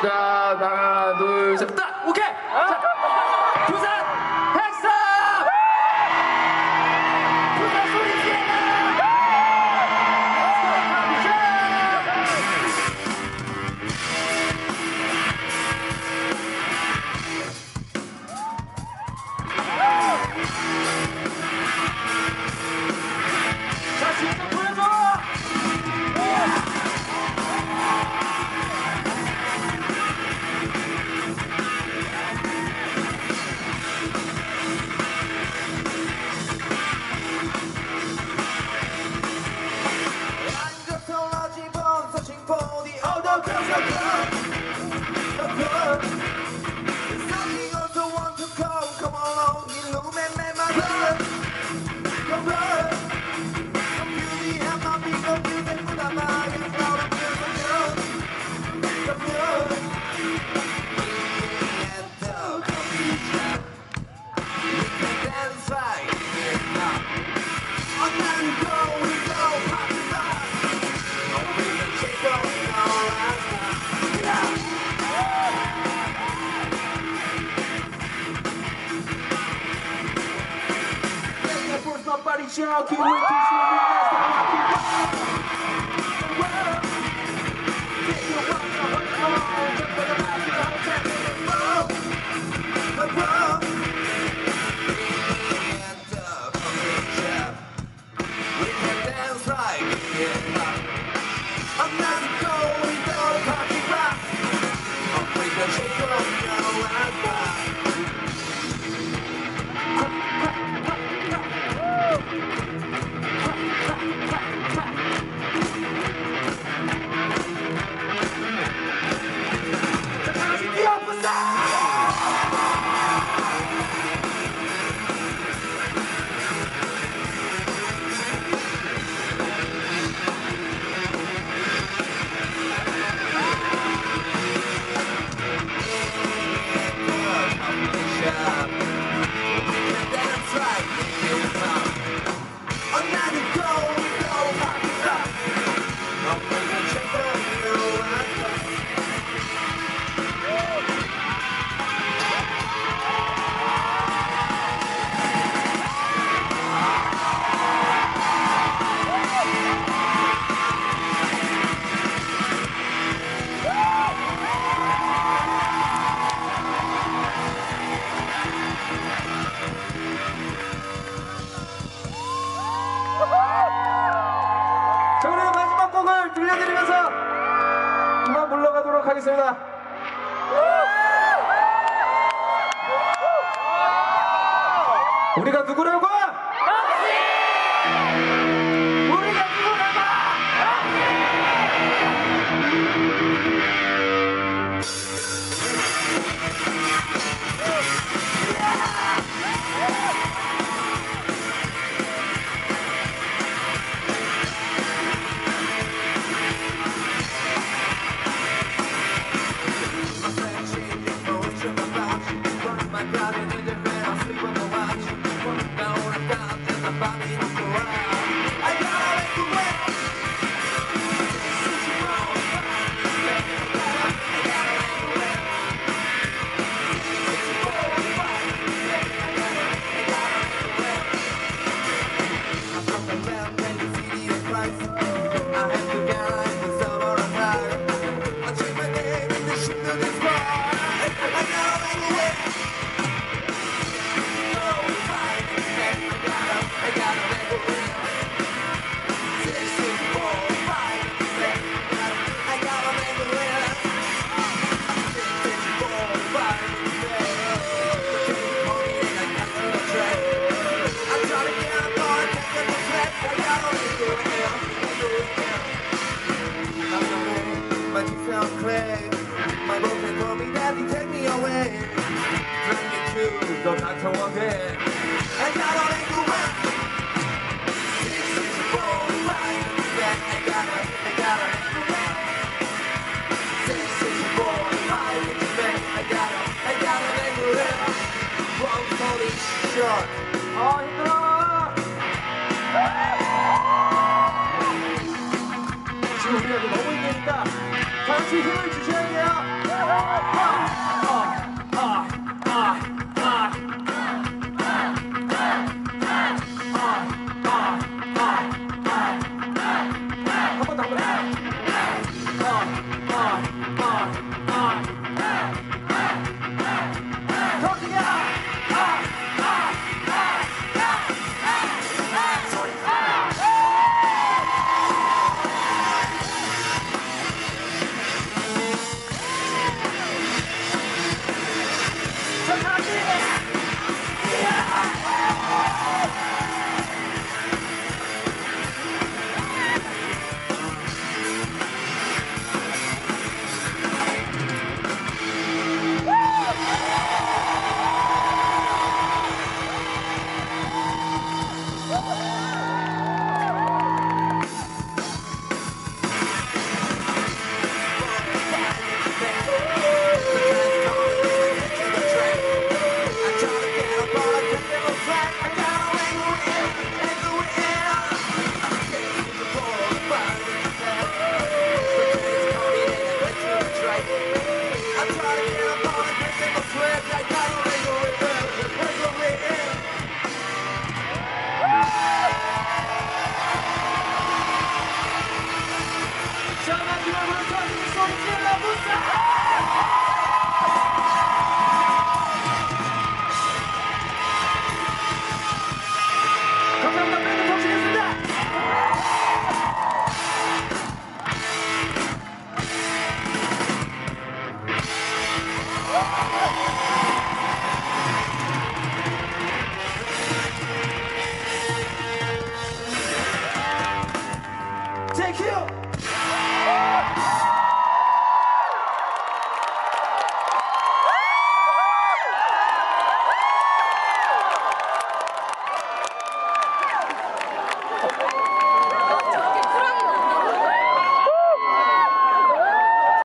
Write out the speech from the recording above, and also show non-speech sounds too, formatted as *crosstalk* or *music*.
자, 하나, 둘, 셋, 딱! Tchau, querido. Ah! 자, 우리 마지막 곡을 들려드리면서 그만 물러가도록 하겠습니다. 우리가 누구라고? My boyfriend told me, Daddy, take me away. Drink your shoes, go back to one day. And I don't think you went. Six, six, four, right. Yeah, I gotta, I gotta. Six, six, four, right. Yeah, I gotta, I gotta make Oh, you know. 어! 지금 우리가 너무 힘드니까 같이 힘을 주셔야 돼요. 자 Yeah. *laughs*